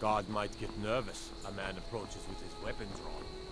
Guard might get nervous. A man approaches with his weapon drawn.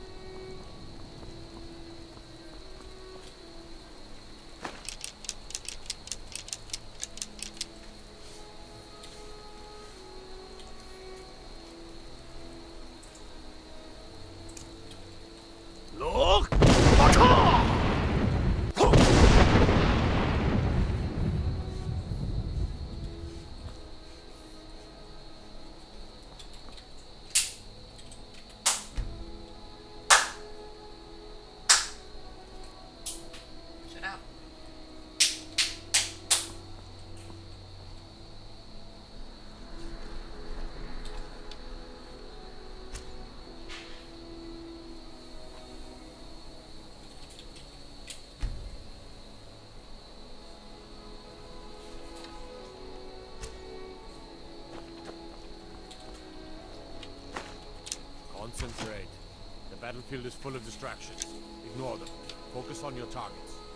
Concentrate. The battlefield is full of distractions. Ignore them. Focus on your targets.